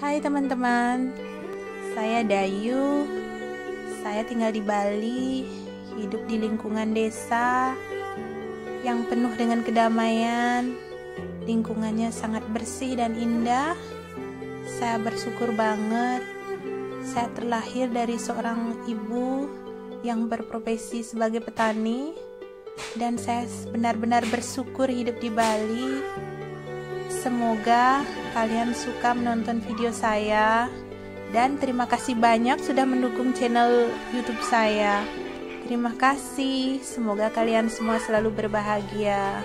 Hai teman-teman, saya Dayu. Saya tinggal di Bali, hidup di lingkungan desa yang penuh dengan kedamaian. Lingkungannya sangat bersih dan indah. Saya bersyukur banget. Saya terlahir dari seorang ibu yang berprofesi sebagai petani, dan saya benar-benar bersyukur hidup di Bali Semoga kalian suka menonton video saya dan terima kasih banyak sudah mendukung channel YouTube saya. Terima kasih. Semoga kalian semua selalu berbahagia.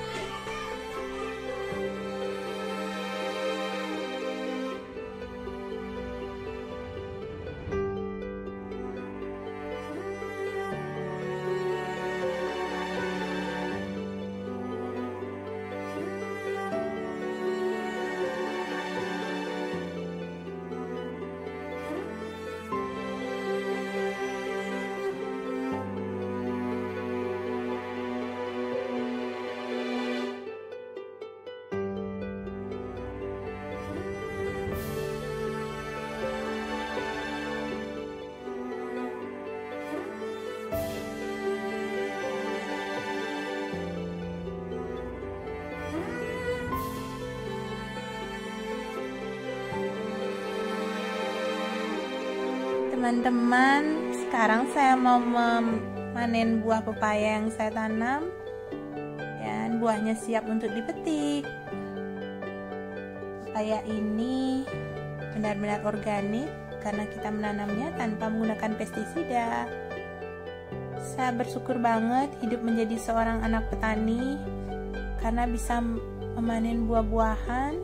Teman-teman, sekarang saya mau memanen buah pepaya yang saya tanam. Dan buahnya siap untuk dipetik. Pepaya ini benar-benar organik karena kita menanamnya tanpa menggunakan pestisida. Saya bersyukur banget hidup menjadi seorang anak petani karena bisa memanen buah-buahan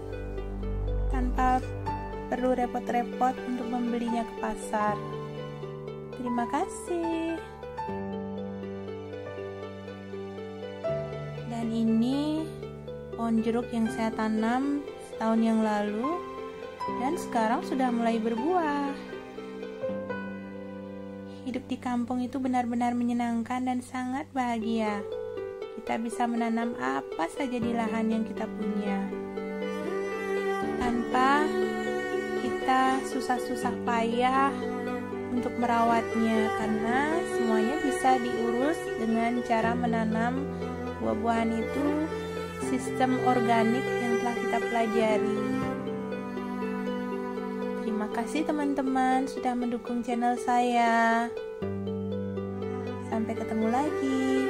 tanpa perlu repot-repot untuk membelinya ke pasar. Terima kasih. Dan ini pohon jeruk yang saya tanam setahun yang lalu dan sekarang sudah mulai berbuah. Hidup di kampung itu benar-benar menyenangkan dan sangat bahagia. Kita bisa menanam apa saja di lahan yang kita punya. Susah-susah payah untuk merawatnya karena semuanya bisa diurus dengan cara menanam buah-buahan itu sistem organik yang telah kita pelajari. Terima kasih teman-teman sudah mendukung channel saya. Sampai ketemu lagi.